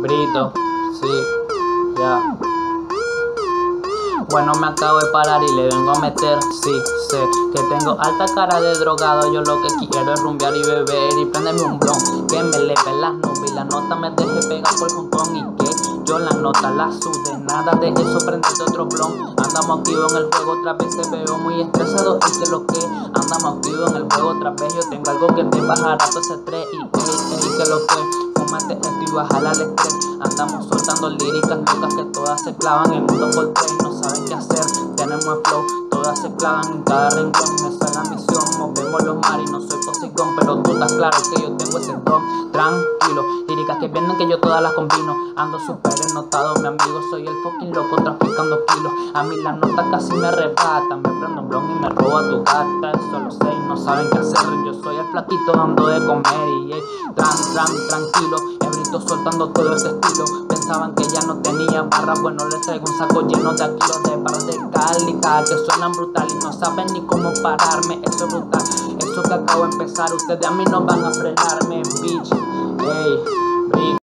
Brito, sí, ya. Bueno, me acabo de parar y le vengo a meter, sí, sé que tengo alta cara de drogado. Yo lo que quiero es rumbear y beber y prenderme un blon. Que me leve las nubes y la nota me deje pegar por montón y que yo la nota la sude. Nada de eso, prendete otro blon. Andamos activos en el juego otra vez, te veo muy estresado y que lo que andamos activos en el juego otra vez. Yo tengo algo que te bajará todo ese estrés y, que lo que fumate esto y. Andamos soltando líricas locas que todas se clavan en mundo por tres no saben qué hacer. Tenemos flow, todas se clavan en cada rincón. Esa es la misión, movemos los mares. No soy posicón, pero tú estás claro que yo tengo ese don. Tranquilo, líricas que vienen que yo todas las combino. Ando súper ennotado, mi amigo. Soy el fucking loco traficando kilos. A mí las notas casi me arrebatan. Me prendo un blog y me robo a tu gata. Eso lo sé y no saben qué hacer. Yo soy flaquito dando de comer y tran, tran, tranquilo. Ebrito soltando todo ese estilo. Pensaban que ya no tenía barras, bueno les traigo un saco lleno de kilos de barras de cálica que suenan brutal y no saben ni cómo pararme. Eso es brutal, eso que acabo de empezar. Ustedes a mí no van a frenarme.